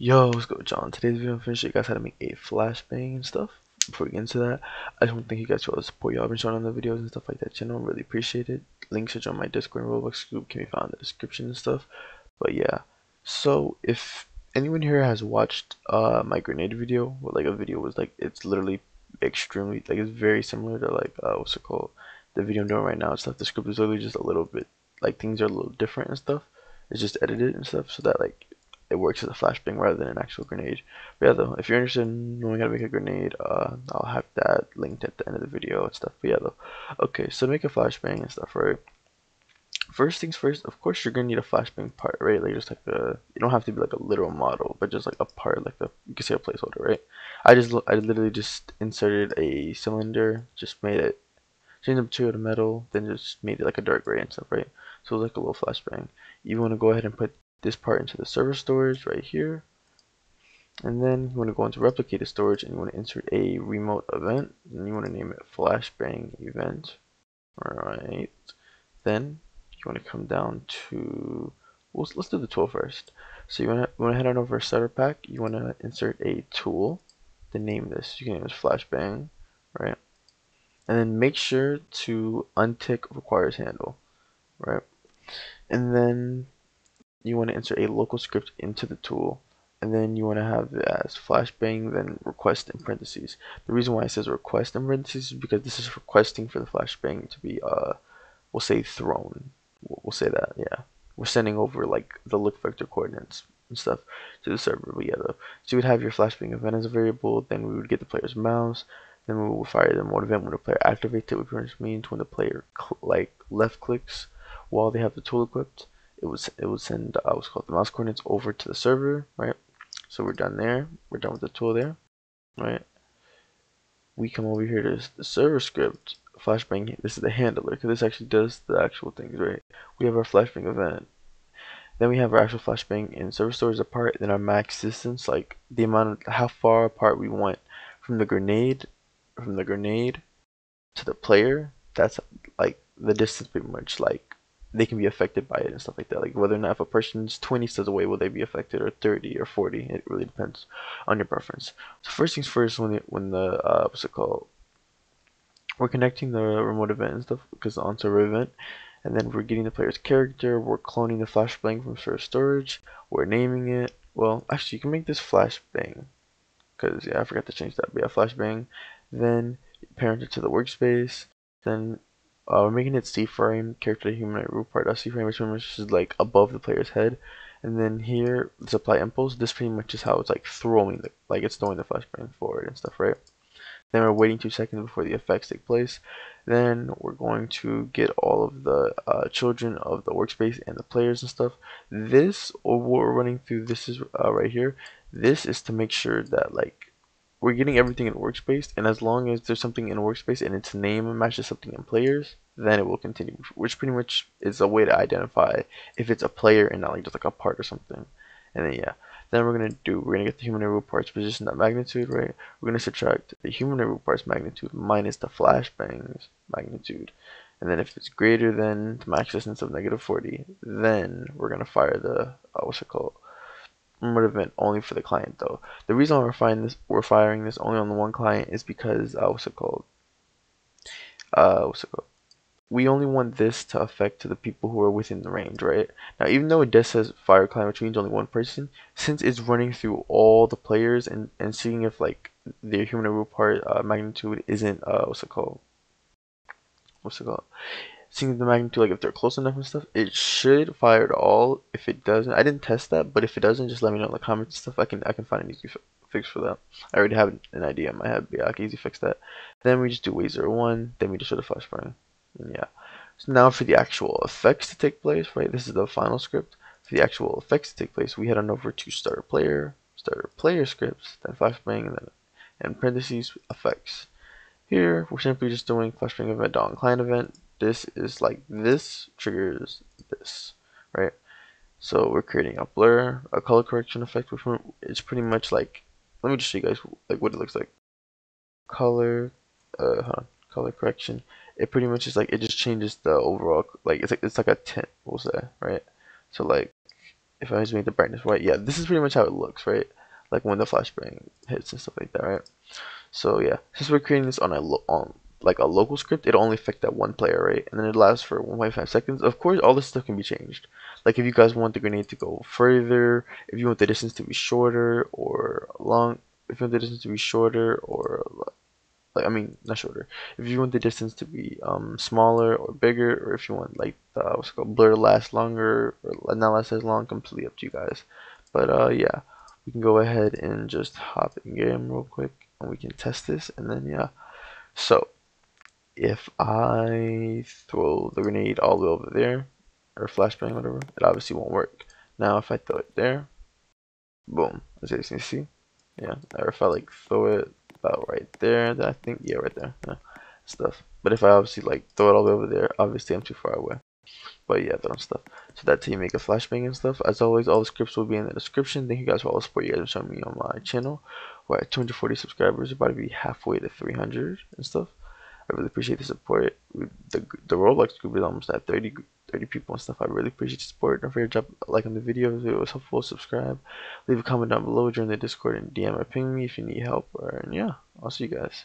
Yo, what's good, John? Today's video, I'm finishing you guys how to make a flashbang and stuff. Before we get into that, I just want to thank you guys for all the support y'all been showing on the videos and stuff like that channel. Really appreciate it. Links to join my Discord and Roblox group can be found in the description and stuff. But yeah, so if anyone here has watched uh my grenade video, where like a video was like it's literally extremely like it's very similar to like uh what's it called the video I'm doing right now and stuff. The script is literally just a little bit like things are a little different and stuff. It's just edited and stuff so that like it works as a flashbang rather than an actual grenade. But yeah, though, if you're interested in knowing how to make a grenade, uh, I'll have that linked at the end of the video and stuff. But yeah, though, okay, so make a flashbang and stuff, right? First things first, of course, you're gonna need a flashbang part, right? Like just like a, you don't have to be like a literal model, but just like a part, like a, you can say a placeholder, right? I just, I literally just inserted a cylinder, just made it, changed the material to metal, then just made it like a dark gray and stuff, right? So like a little flashbang. You want to go ahead and put this part into the server storage right here. And then you want to go into replicated storage and you want to insert a remote event and you want to name it flashbang event. Alright. Then you want to come down to well, let's do the tool first. So you want to, want to head on over to starter pack. You want to insert a tool. To name this, you can name this flashbang, right? And then make sure to untick requires handle, right? And then you want to insert a local script into the tool and then you want to have it as flashbang then request in parentheses. The reason why it says request in parentheses is because this is requesting for the flashbang to be uh we'll say thrown. We'll say that yeah. We're sending over like the look vector coordinates and stuff to the server but yeah though. So you would have your flashbang event as a variable then we would get the player's mouse then we will fire the mode event when the player activates it which means when the player like left clicks while they have the tool equipped it was it would send uh, what's called the mouse coordinates over to the server, right? So we're done there. We're done with the tool there, right? We come over here to the server script, flashbang. This is the handler because this actually does the actual things, right? We have our flashbang event. Then we have our actual flashbang and server storage apart. Then our max distance, like the amount of how far apart we want from the grenade, from the grenade to the player. That's like the distance pretty much like they can be affected by it and stuff like that. Like whether or not if a person's 20 steps away, will they be affected, or 30 or 40? It really depends on your preference. So first things first, when the, when the uh, what's it called? We're connecting the remote event and stuff because the on-server event, and then we're getting the player's character. We're cloning the flashbang from server storage. We're naming it. Well, actually, you can make this flashbang because yeah, I forgot to change that. But yeah, flashbang. Then parent it to the workspace. Then uh, we're making it C-frame, character humanoid root part. C-frame which is like above the player's head. And then here, let's impulse. This pretty much is how it's like throwing the, like it's throwing the flashbang forward and stuff, right? Then we're waiting two seconds before the effects take place. Then we're going to get all of the uh, children of the workspace and the players and stuff. This, or what we're running through, this is uh, right here. This is to make sure that like we're getting everything in workspace and as long as there's something in workspace and its name matches something in players then it will continue which pretty much is a way to identify if it's a player and not like just like a part or something. And then yeah then we're gonna do we're gonna get the humanoid root parts position at magnitude right? We're gonna subtract the humanoid root parts magnitude minus the flashbangs magnitude. And then if it's greater than the max distance of negative 40 then we're gonna fire the uh, what's it called event only for the client though. The reason we're firing this we're firing this only on the one client is because uh, what's it called? Uh, what's it called? We only want this to affect to the people who are within the range, right? Now, even though it does says fire client, which means only one person, since it's running through all the players and and seeing if like their human root part uh, magnitude isn't uh what's it called? What's it called? Seeing the magnitude, like if they're close enough and stuff, it should fire at all. If it doesn't, I didn't test that, but if it doesn't, just let me know in the comments and stuff. I can I can find an easy fix for that. I already have an idea in my head, but yeah, I can easily fix that. Then we just do wait zero one. Then we just show the flashbang. And yeah. So now for the actual effects to take place, right? This is the final script. For the actual effects to take place, we head on over to starter player, starter player scripts, then flashbang, and then in parentheses effects. Here, we're simply just doing flashbang event on client event, this is like this triggers this, right? So we're creating a blur, a color correction effect, which is pretty much like, let me just show you guys like what it looks like. Color, uh, huh, color correction. It pretty much is like it just changes the overall like it's like it's like a tint, we'll say, right? So like if I just make the brightness white, yeah, this is pretty much how it looks, right? Like when the flashbang hits and stuff like that, right? So yeah, since we're creating this on a on like a local script, it'll only affect that one player, right? And then it lasts for 1.5 seconds. Of course, all this stuff can be changed. Like if you guys want the grenade to go further, if you want the distance to be shorter or long, if you want the distance to be shorter or like I mean not shorter. If you want the distance to be um smaller or bigger, or if you want like the what's called blur to last longer or not last as long, completely up to you guys. But uh yeah, we can go ahead and just hop in game real quick and we can test this and then yeah. So if I throw the grenade all the way over there or flashbang whatever, it obviously won't work. Now if I throw it there, boom, as you can see, yeah. Or if I like throw it about right there. I think, yeah, right there. Yeah, stuff. But if I obviously like throw it all the way over there, obviously I'm too far away. But yeah, that stuff. So that's how you make a flashbang and stuff. As always, all the scripts will be in the description. Thank you guys for all the support you guys are showing me on my channel. We're at 240 subscribers, about to be halfway to 300 and stuff. I really appreciate the support. The the Roblox group is almost at 30 30 people and stuff. I really appreciate the support. Don't forget to drop a like on the video if it was helpful. Subscribe. Leave a comment down below, join the Discord, and DM or ping me if you need help. Or and yeah, I'll see you guys.